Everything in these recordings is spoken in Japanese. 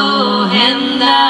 あ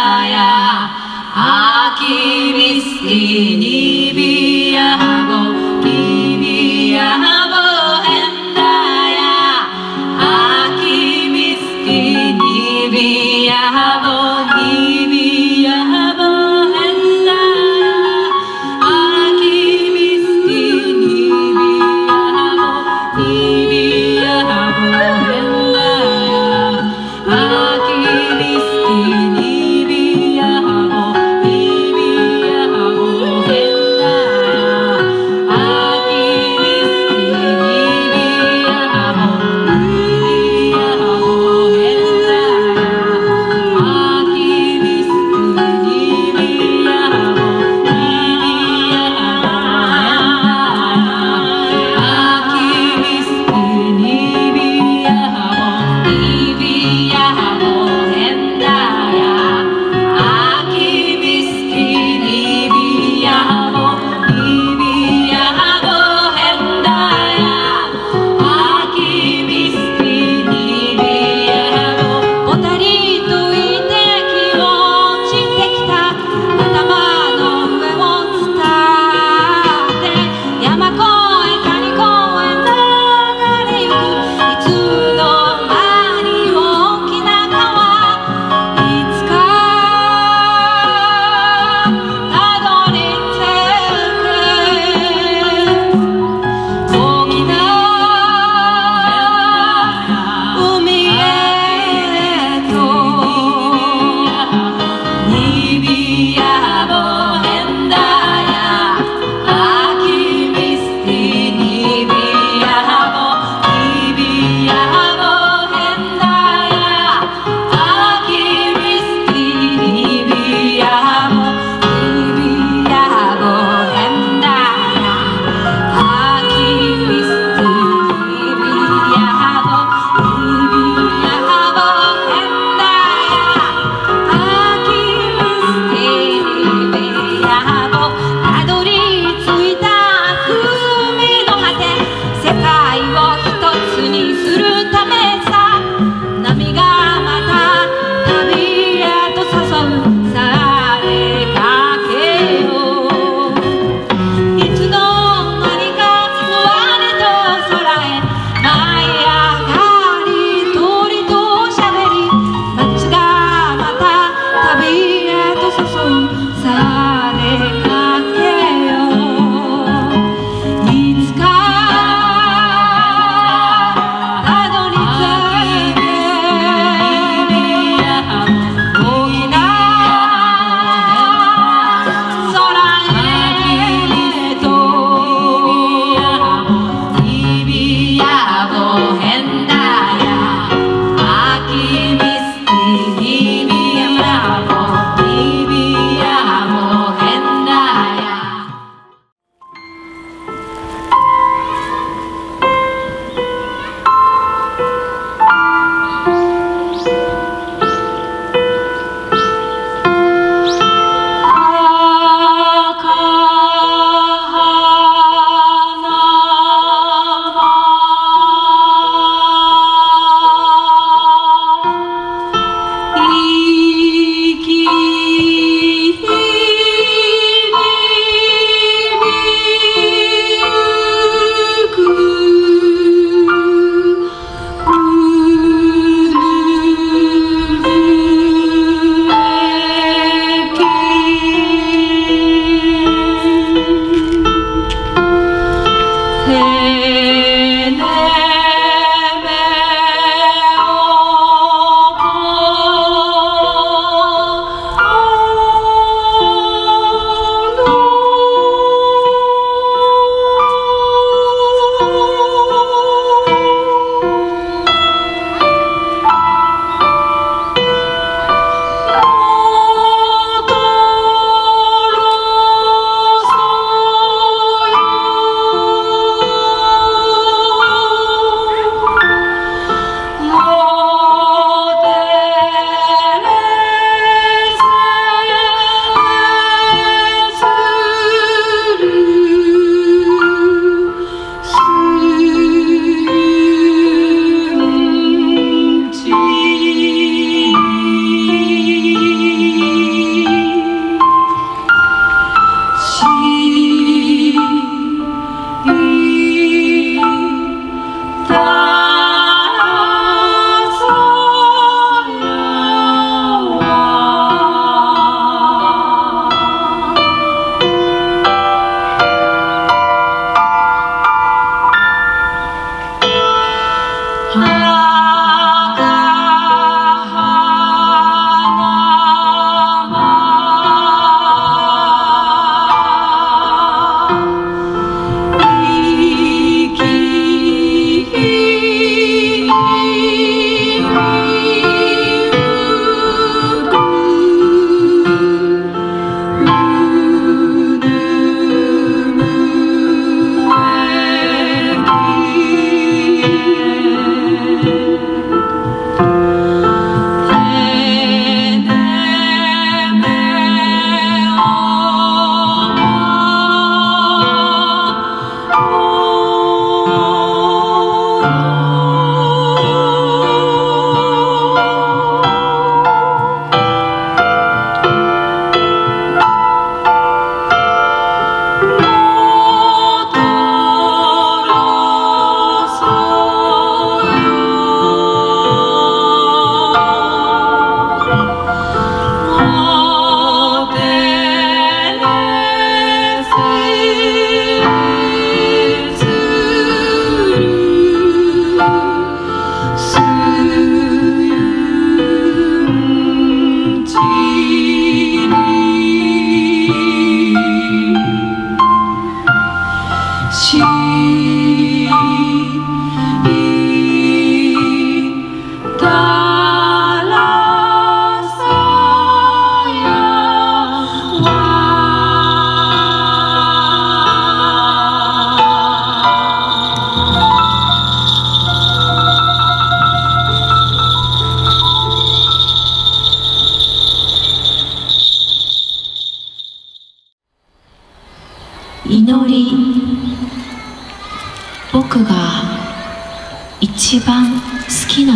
好きな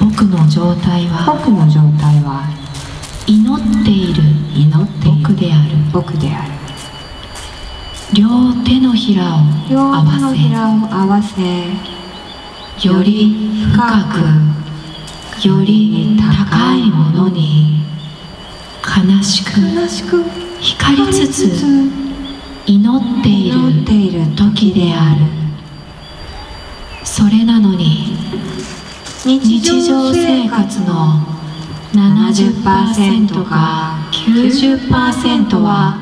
僕の状態は僕の状態は祈っている祈っている。僕である。僕である。両手のひらを両合わ手のひらを合わせせより深くより高いものに悲しく光りつつ祈っている時であるそれなのに日常生活の70%か90%は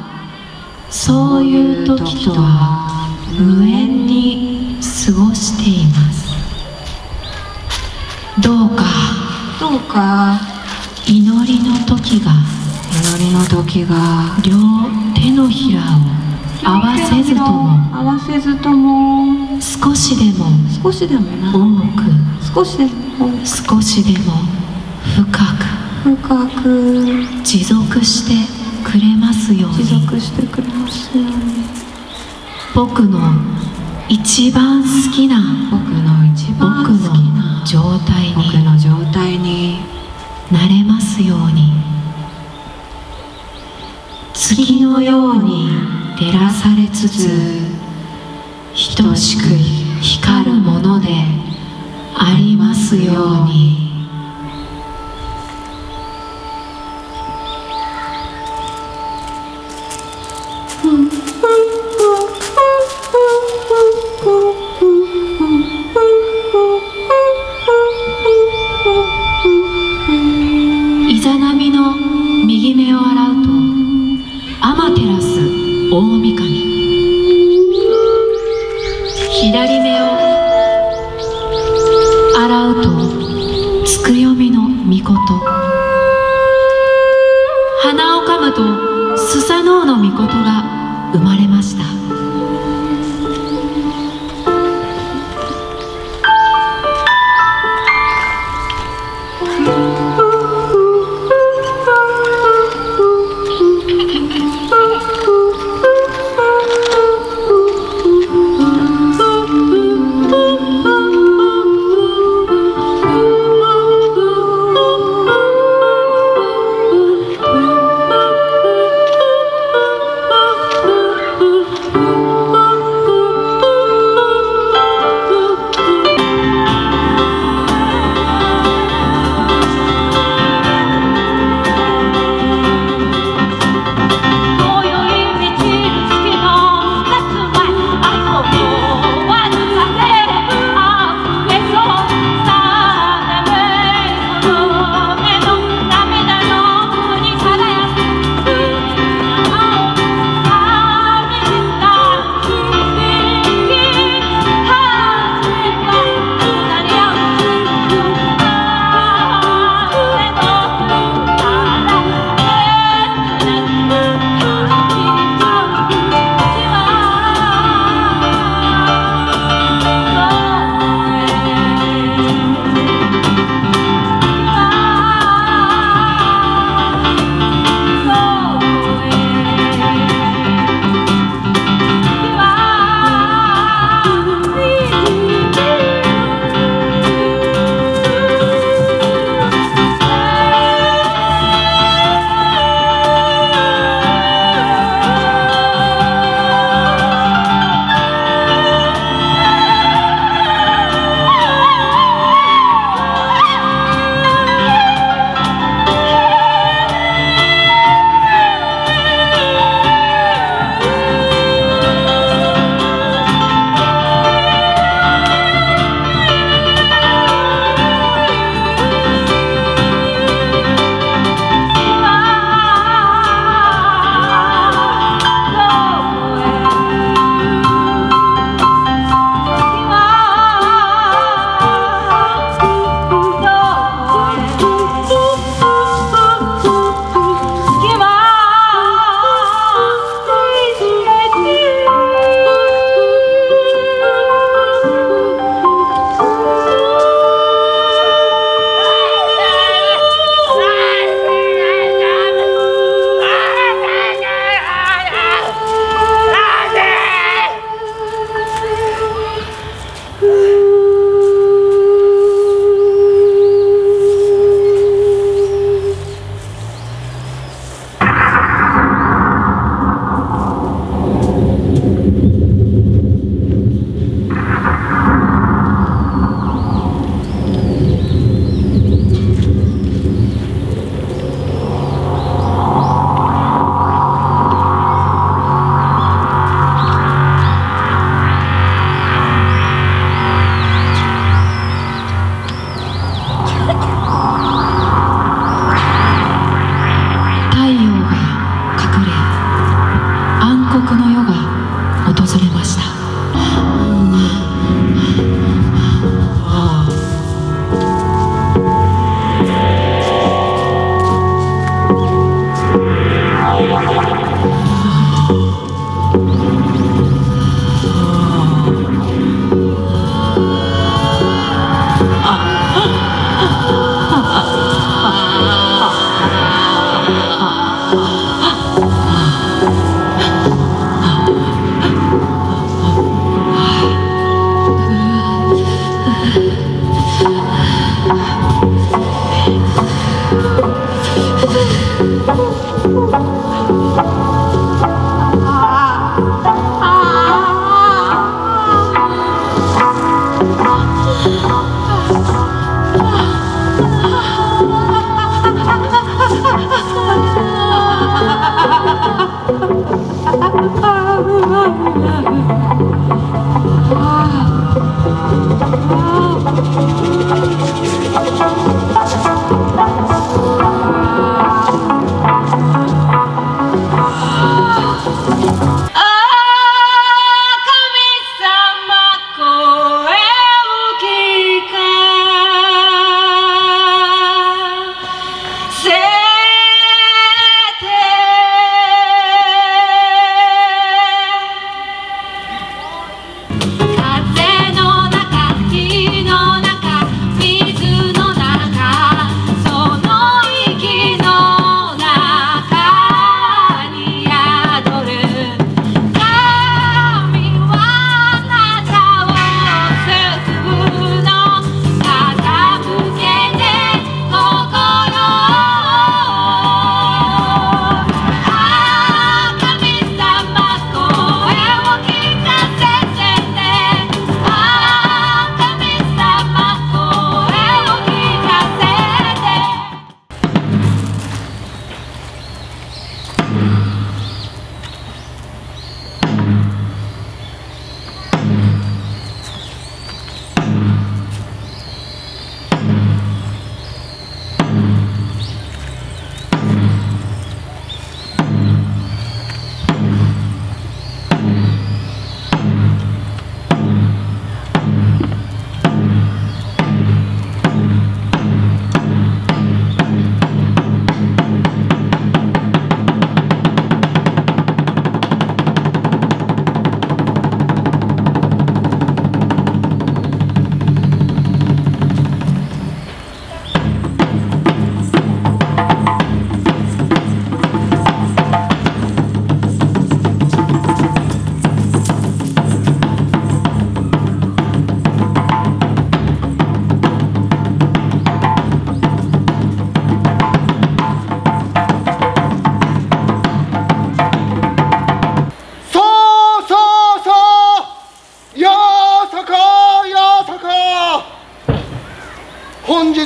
そういう時とは無縁に過ごしています。どうかどうか。祈りの時が祈りの時が両手のひらを合わせずとも合わせずとも少しでも少しでもな。多く少しでも。少しでも深深く。く持続してくれますよう持に続してくれますように。僕の一番好きな僕の一僕番好きのな状態僕にの状態に。なれますように。月のように照らされつつ等しく光るものでありますように。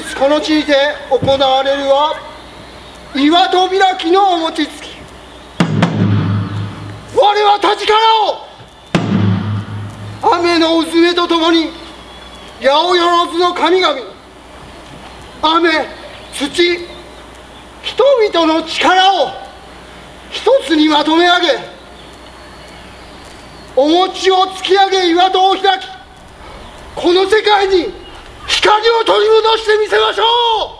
日この地で行われるは岩戸開きのお餅つき。我は立ちからを雨のうずめとともに八百万の神々。雨土人々の力を一つにまとめ上げお餅を突き上げ岩戸を開きこの世界に光を取り戻してみせましょう